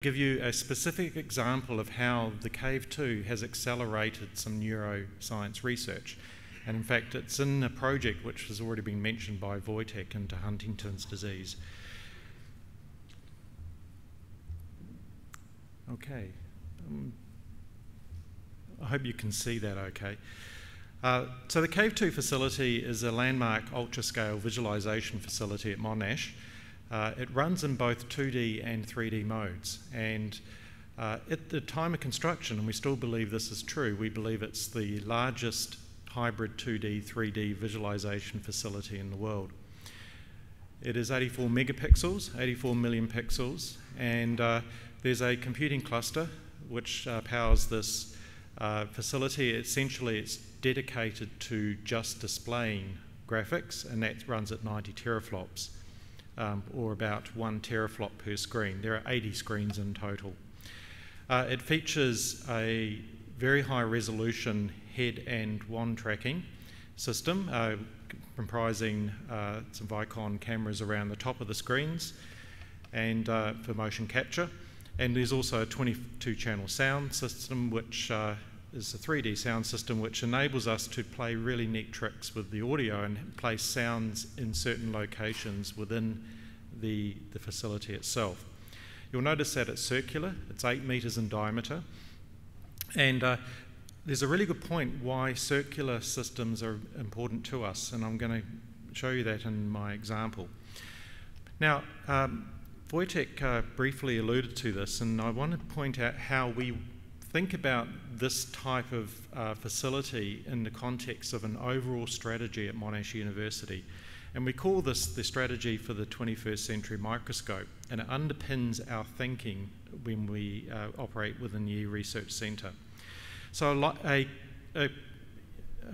give you a specific example of how the Cave 2 has accelerated some neuroscience research. And in fact, it's in a project which has already been mentioned by Wojtek into Huntington's disease. Okay. Um, I hope you can see that okay. Uh, so the Cave 2 facility is a landmark ultra-scale visualization facility at Monash. Uh, it runs in both 2D and 3D modes. And uh, at the time of construction, and we still believe this is true, we believe it's the largest hybrid 2D, 3D visualization facility in the world. It is 84 megapixels, 84 million pixels, and uh, there's a computing cluster which uh, powers this uh, facility. Essentially, it's dedicated to just displaying graphics, and that runs at 90 teraflops, um, or about one teraflop per screen. There are 80 screens in total. Uh, it features a very high resolution head and wand tracking system, uh, comprising uh, some Vicon cameras around the top of the screens and uh, for motion capture. And there's also a 22 channel sound system, which uh, is a 3D sound system which enables us to play really neat tricks with the audio and place sounds in certain locations within the, the facility itself. You'll notice that it's circular, it's 8 metres in diameter, and uh, there's a really good point why circular systems are important to us, and I'm going to show you that in my example. Now, um, Wojtek uh, briefly alluded to this, and I want to point out how we think about this type of uh, facility in the context of an overall strategy at Monash University. And we call this the strategy for the 21st century microscope, and it underpins our thinking when we uh, operate within the Research Centre. So, a, a,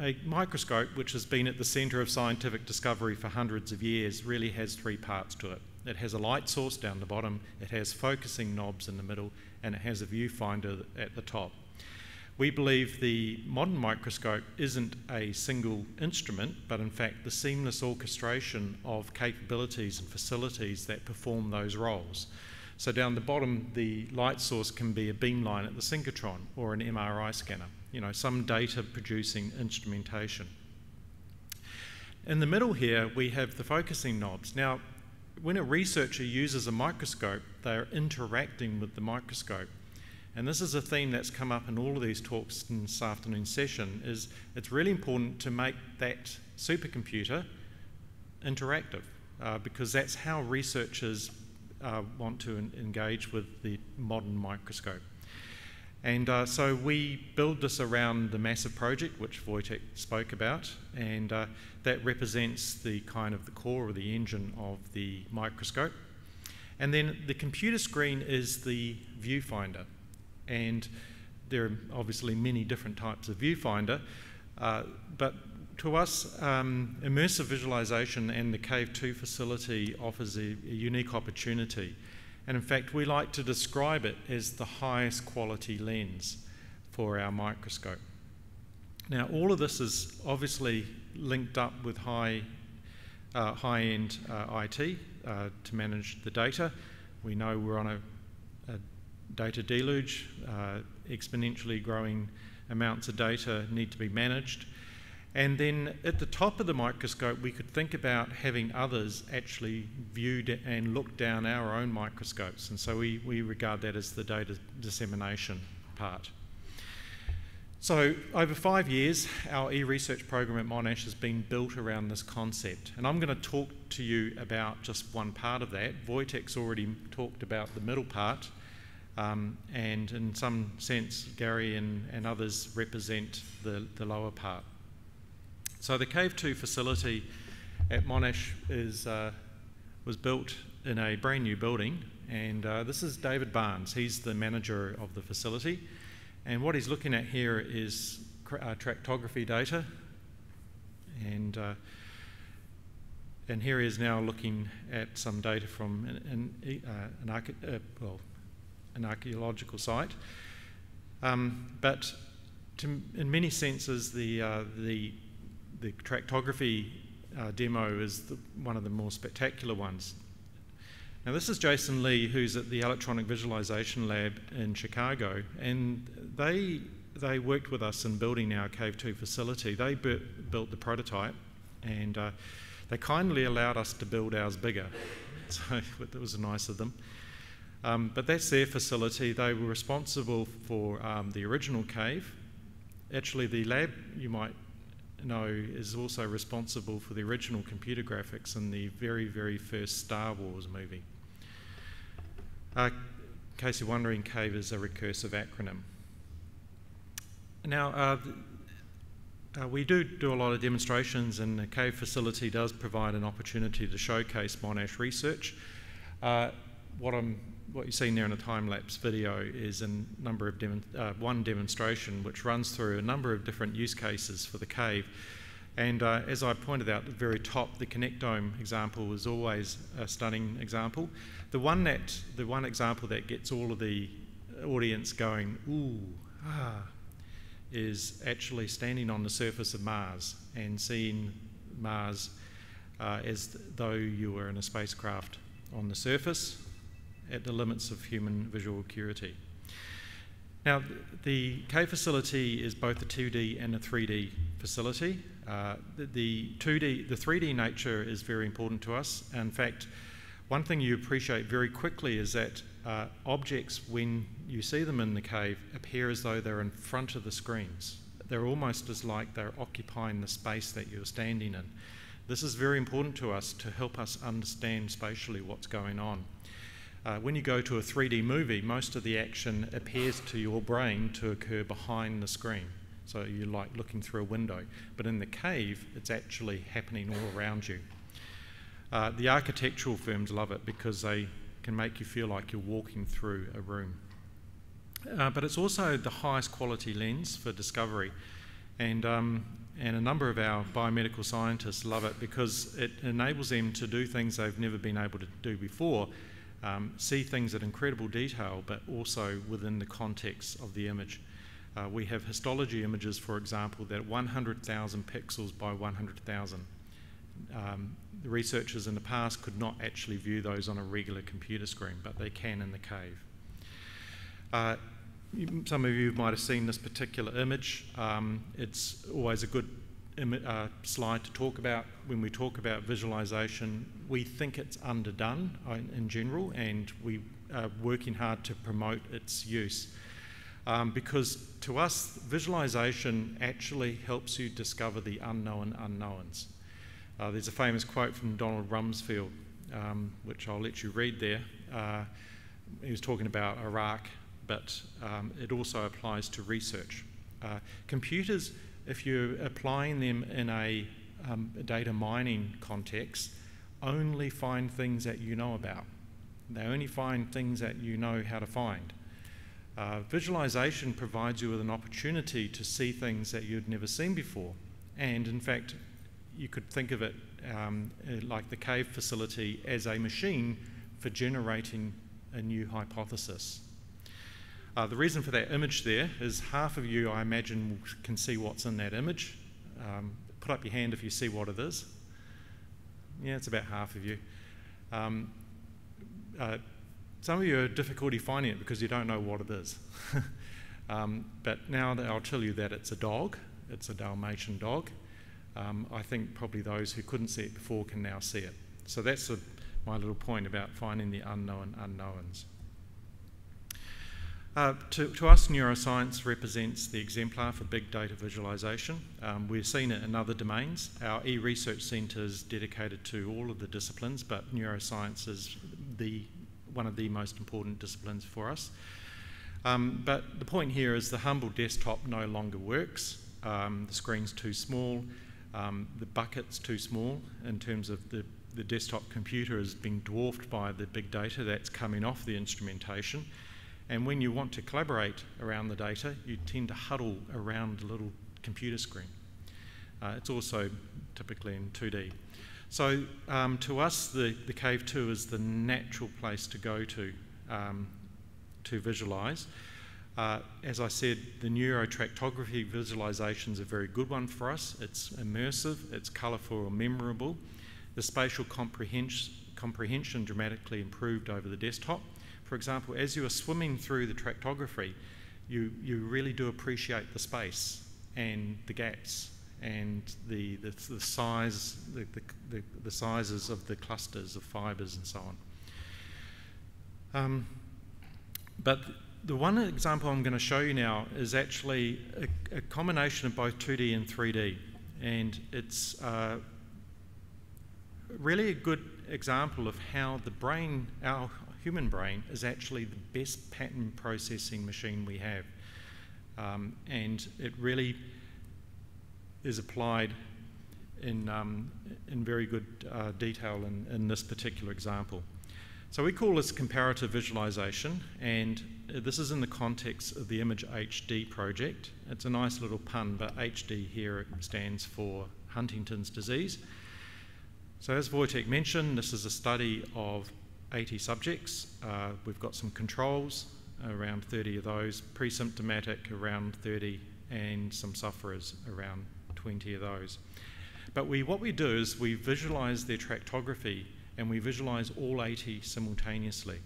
a microscope, which has been at the centre of scientific discovery for hundreds of years, really has three parts to it. It has a light source down the bottom, it has focusing knobs in the middle, and it has a viewfinder at the top. We believe the modern microscope isn't a single instrument, but in fact the seamless orchestration of capabilities and facilities that perform those roles. So down the bottom, the light source can be a beamline at the synchrotron or an MRI scanner, you know, some data producing instrumentation. In the middle here, we have the focusing knobs. Now, when a researcher uses a microscope, they are interacting with the microscope. And this is a theme that's come up in all of these talks in this afternoon session, is it's really important to make that supercomputer interactive uh, because that's how researchers uh, want to engage with the modern microscope. And uh, so we build this around the massive project, which Wojtek spoke about, and uh, that represents the kind of the core or the engine of the microscope. And then the computer screen is the viewfinder. And there are obviously many different types of viewfinder, uh, but to us, um, immersive visualization and the Cave 2 facility offers a, a unique opportunity and in fact, we like to describe it as the highest quality lens for our microscope. Now, all of this is obviously linked up with high, uh, high-end uh, IT uh, to manage the data. We know we're on a, a data deluge. Uh, exponentially growing amounts of data need to be managed. And then at the top of the microscope, we could think about having others actually view and look down our own microscopes. And so we, we regard that as the data dissemination part. So over five years, our e-research program at Monash has been built around this concept. And I'm going to talk to you about just one part of that. Wojtek's already talked about the middle part. Um, and in some sense, Gary and, and others represent the, the lower part. So the Cave 2 facility at Monash is, uh, was built in a brand new building, and uh, this is David Barnes. He's the manager of the facility, and what he's looking at here is uh, tractography data, and uh, and here he is now looking at some data from an, an, uh, an, uh, well, an archaeological site. Um, but to, in many senses, the, the the tractography uh, demo is the, one of the more spectacular ones. Now, this is Jason Leigh, who's at the Electronic Visualization Lab in Chicago, and they they worked with us in building our Cave 2 facility. They built the prototype, and uh, they kindly allowed us to build ours bigger. So it was nice of them. Um, but that's their facility. They were responsible for um, the original cave. Actually, the lab, you might know, is also responsible for the original computer graphics in the very, very first Star Wars movie. Uh, in case you're wondering, CAVE is a recursive acronym. Now, uh, uh, we do do a lot of demonstrations, and the CAVE facility does provide an opportunity to showcase Monash research. Uh, what I'm what you see there in a time-lapse video is a number of uh, one demonstration which runs through a number of different use cases for the cave. And uh, as I pointed out at the very top, the Connectome example is always a stunning example. The one that the one example that gets all of the audience going, ooh, ah, is actually standing on the surface of Mars and seeing Mars uh, as though you were in a spacecraft on the surface at the limits of human visual acuity. Now, the Cave facility is both a 2D and a 3D facility. Uh, the, the 2D, the 3D nature is very important to us. In fact, one thing you appreciate very quickly is that uh, objects, when you see them in the cave, appear as though they're in front of the screens. They're almost as like they're occupying the space that you're standing in. This is very important to us to help us understand spatially what's going on. Uh, when you go to a 3D movie, most of the action appears to your brain to occur behind the screen. So you're like looking through a window. But in the cave, it's actually happening all around you. Uh, the architectural firms love it because they can make you feel like you're walking through a room. Uh, but it's also the highest quality lens for discovery. And, um, and a number of our biomedical scientists love it because it enables them to do things they've never been able to do before um, see things at incredible detail, but also within the context of the image. Uh, we have histology images, for example, that 100,000 pixels by 100,000. Um, the researchers in the past could not actually view those on a regular computer screen, but they can in the cave. Uh, some of you might have seen this particular image. Um, it's always a good uh, slide to talk about when we talk about visualization. We think it's underdone uh, in general, and we are working hard to promote its use. Um, because to us, visualization actually helps you discover the unknown unknowns. Uh, there's a famous quote from Donald Rumsfeld, um, which I'll let you read there. Uh, he was talking about Iraq, but um, it also applies to research. Uh, computers if you're applying them in a, um, data mining context, only find things that you know about. They only find things that you know how to find. Uh, visualization provides you with an opportunity to see things that you'd never seen before. And in fact, you could think of it um, like the cave facility as a machine for generating a new hypothesis. Uh, the reason for that image there is half of you, I imagine, can see what's in that image. Um, put up your hand if you see what it is. Yeah, it's about half of you. Um, uh, some of you have difficulty finding it because you don't know what it is. um, but now that I'll tell you that it's a dog. It's a Dalmatian dog. Um, I think probably those who couldn't see it before can now see it. So that's a, my little point about finding the unknown unknowns. Uh, to, to, us, neuroscience represents the exemplar for big data visualization. Um, we've seen it in other domains. Our e-research centre is dedicated to all of the disciplines, but neuroscience is the, one of the most important disciplines for us. Um, but the point here is the humble desktop no longer works. Um, the screen's too small. Um, the bucket's too small in terms of the, the desktop computer is being dwarfed by the big data that's coming off the instrumentation. And when you want to collaborate around the data, you tend to huddle around the little computer screen. Uh, it's also typically in 2D. So um, to us, the, the Cave 2 is the natural place to go to um, to visualize. Uh, as I said, the neurotractography visualization is a very good one for us. It's immersive, it's colourful and memorable. The spatial comprehension dramatically improved over the desktop. For example, as you are swimming through the tractography, you, you really do appreciate the space and the gaps and the, the, the size, the, the, the, sizes of the clusters of fibres and so on. Um, but the one example I'm going to show you now is actually a, a combination of both 2D and 3D. And it's uh, really a good example of how the brain, our human brain, is actually the best pattern processing machine we have. Um, and it really is applied in, um, in very good uh, detail in, in this particular example. So we call this comparative visualization, and this is in the context of the Image HD project. It's a nice little pun, but HD here stands for Huntington's disease. So as Wojtek mentioned, this is a study of 80 subjects. Uh, we've got some controls, around 30 of those, pre-symptomatic around 30, and some sufferers around 20 of those. But we, what we do is we visualize their tractography and we visualize all 80 simultaneously.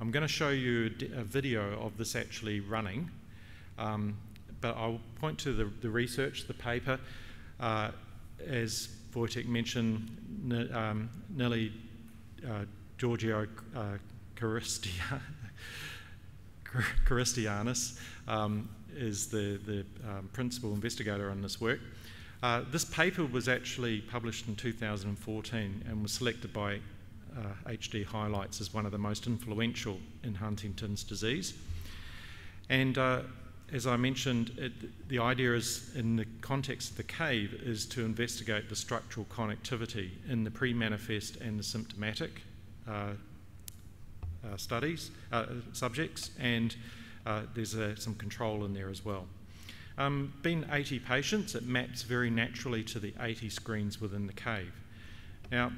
I'm going to show you a, video of this actually running, um, but I'll point to the, the research, the paper. Uh, as Wojtek mentioned, um, uh, Georgiou uh, Karistianis um, is the, the um, principal investigator on this work. Uh, this paper was actually published in 2014 and was selected by uh, HD Highlights as one of the most influential in Huntington's disease. And uh, as I mentioned, it, the idea is, in the context of the cave, is to investigate the structural connectivity in the pre-manifest and the symptomatic studies, uh, subjects, and there's some control in there as well. Um, being 80 patients, it maps very naturally to the 80 screens within the cave. Now,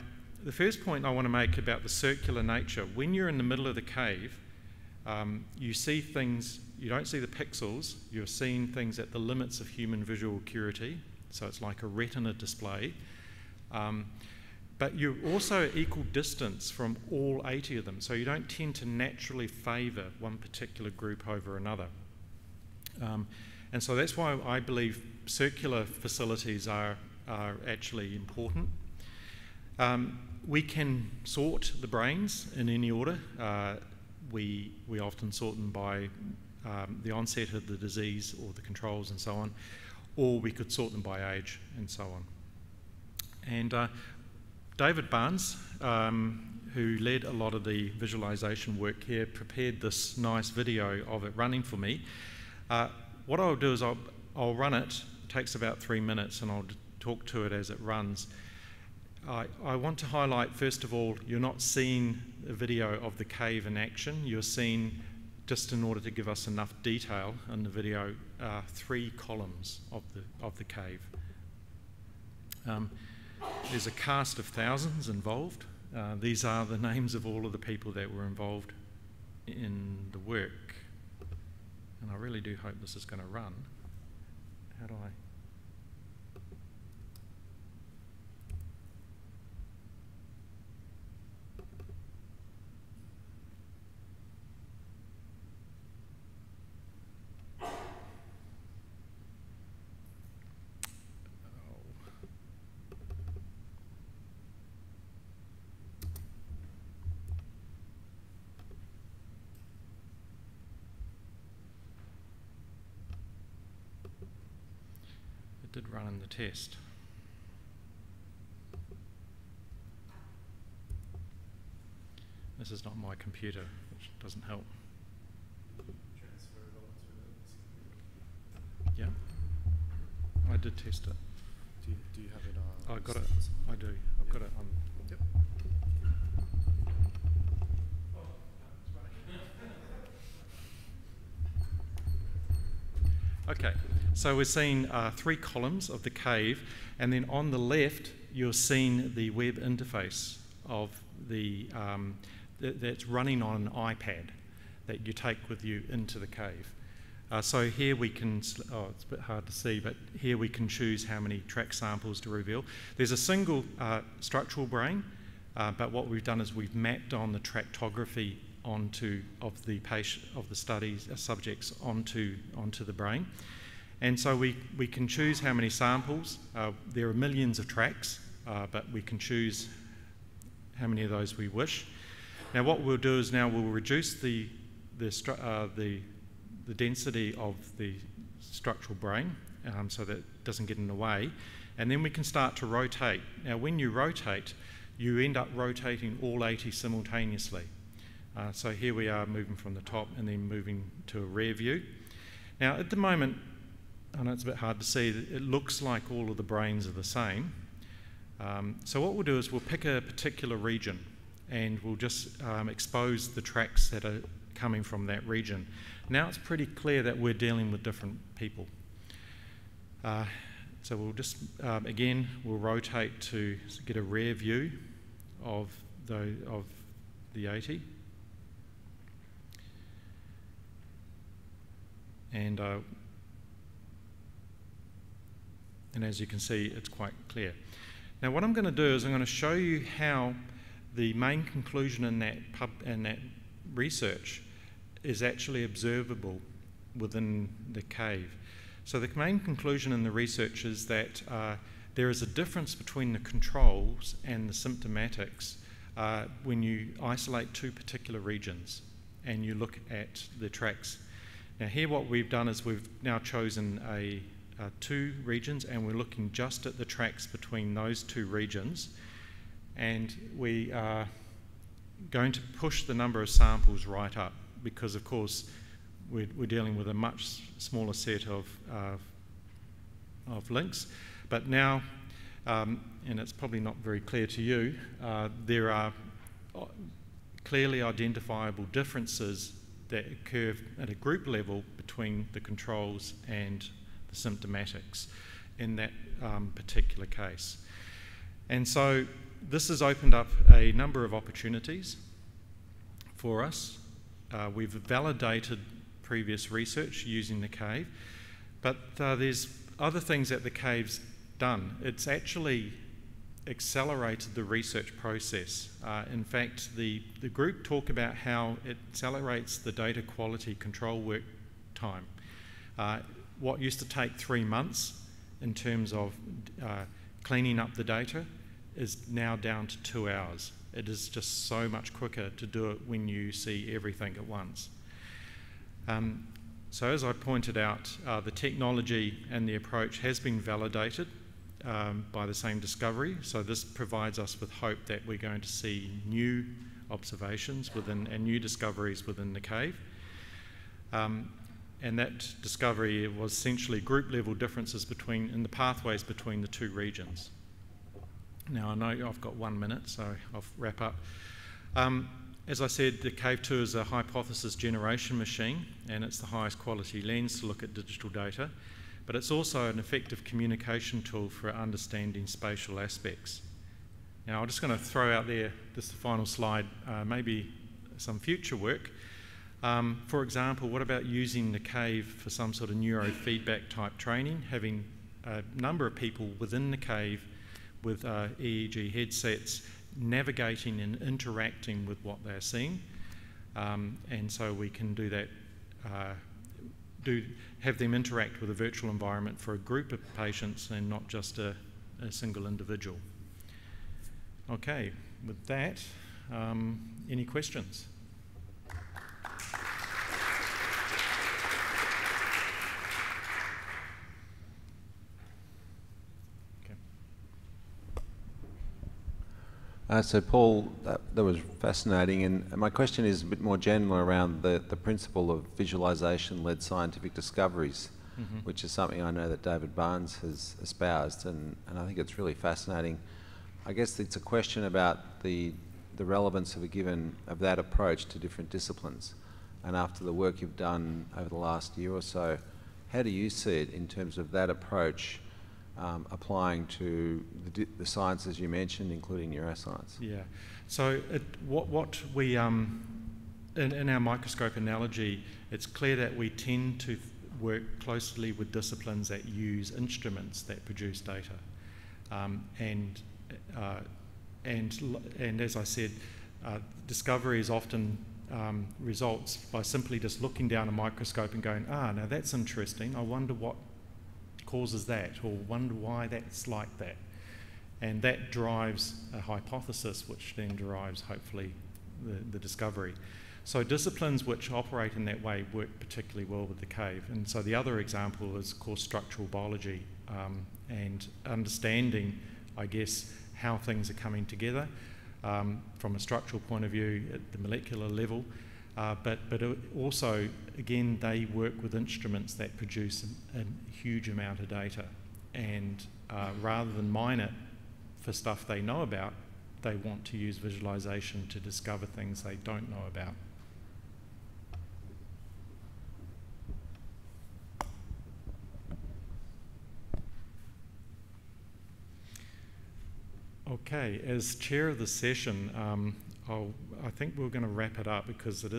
the first point I want to make about the circular nature, when you're in the middle of the cave, um, you see things, you don't see the pixels, you're seeing things at the limits of human visual acuity, so it's like a retina display. Um, but you're also equal distance from all 80 of them, so you don't tend to naturally favour one particular group over another. Um, and so that's why I believe circular facilities are, are actually important. Um, we can sort the brains in any order. Uh, we, we often sort them by um, the onset of the disease or the controls and so on, or we could sort them by age and so on. And uh, David Barnes, um, who led a lot of the visualization work here, prepared this nice video of it running for me. Uh, what I'll do is I'll, I'll run it, it takes about three minutes, and I'll talk to it as it runs. I, I, want to highlight, first of all, you're not seeing a video of the cave in action. You're seeing, just in order to give us enough detail in the video, uh, three columns of the, of the cave. Um, there's a cast of thousands involved. Uh, these are the names of all of the people that were involved in the work and I really do hope this is going to run. How do I? Did run in the test. This is not my computer, which doesn't help. Yeah, I did test it. Do you, do you have it? Uh, I got it. I do. I've got it on. Yep. Okay. So we're seeing uh, three columns of the cave, and then on the left, you're seeing the web interface of the um, th that's running on an iPad that you take with you into the cave. Uh, so here we can, oh, it's a bit hard to see, but here we can choose how many track samples to reveal. There's a single uh, structural brain Uh, but what we've done is we've mapped on the tractography onto of the patient of the studies uh, subjects onto onto the brain, and so we we can choose how many samples. Uh, there are millions of tracks, uh, but we can choose how many of those we wish. Now, what we'll do is now we'll reduce the the uh, the the density of the structural brain um, so that it doesn't get in the way, and then we can start to rotate. Now, when you rotate, you end up rotating all 80 simultaneously. Uh, so here we are moving from the top and then moving to a rear view. Now at the moment, I know it's a bit hard to see, it looks like all of the brains are the same. Um, so what we'll do is we'll pick a particular region and we'll just um, expose the tracks that are coming from that region. Now it's pretty clear that we're dealing with different people. Uh, so we'll just, um, again, we'll rotate to get a rear view of the, of the 80. and uh, and as you can see it's quite clear. Now what I'm going to do is I'm going to show you how the main conclusion in that pub in that research is actually observable within the cave. So the main conclusion in the research is that uh, there is a difference between the controls and the symptomatics uh, when you isolate two particular regions and you look at the tracks now here what we've done is we've now chosen a, uh, two regions and we're looking just at the tracks between those two regions. And we are going to push the number of samples right up because of course we're, we're dealing with a much smaller set of, uh, of links. But now um, and it's probably not very clear to you uh, there are uh, clearly identifiable differences that occur at a group level between the controls and the symptomatics in that um, particular case. And so this has opened up a number of opportunities for us. Uh, we've validated previous research using the cave, but uh, there's other things that the cave's done. It's actually accelerated the research process. Uh, in fact, the, the group talk about how it accelerates the data quality control work time. Uh, what used to take three months in terms of uh, cleaning up the data is now down to two hours. It is just so much quicker to do it when you see everything at once. Um, so as I pointed out, uh, the technology and the approach has been validated um, by the same discovery. So this provides us with hope that we're going to see new observations within and new discoveries within the cave. Um, and that discovery was essentially group level differences between in the pathways between the two regions. Now I know I've got one minute, so I'll wrap up. Um, as I said, the Cave 2 is a hypothesis generation machine, and it's the highest quality lens to look at digital data but it's also an effective communication tool for understanding spatial aspects. Now, I'm just going to throw out there this final slide, uh, maybe some future work. Um, for example, what about using the cave for some sort of neurofeedback type training, having a number of people within the cave with uh, EEG headsets navigating and interacting with what they're seeing. Um, and so we can do that uh, do have them interact with a virtual environment for a group of patients and not just a, a single individual. Okay, with that, um, any questions? Uh, so, Paul, that, that, was fascinating. And my question is a bit more general around the, the principle of visualization led scientific discoveries, mm-hmm. which is something I know that David Barnes has espoused, and, and I think it's really fascinating. I guess it's a question about the, the relevance of a given of that approach to different disciplines. And after the work you've done over the last year or so, how do you see it in terms of that approach um, applying to the, the, sciences you mentioned, including neuroscience? Yeah. So it, what, what we, um, in, in, our microscope analogy, it's clear that we tend to work closely with disciplines that use instruments that produce data. Um, and uh, and, and as I said, uh, discovery is often um, results by simply just looking down a microscope and going, ah, now that's interesting. I wonder what causes that, or wonder why that's like that. And that drives a hypothesis, which then derives, hopefully, the, the discovery. So, disciplines which operate in that way work particularly well with the cave. And so, the other example is, of course, structural biology um, and understanding, I guess, how things are coming together um, from a structural point of view at the molecular level. Uh, but, but also, again, they work with instruments that produce a, huge amount of data. And uh, rather than mine it for stuff they know about, they want to use visualization to discover things they don't know about. Okay, as chair of the session, um, I think we're going to wrap it up because it is.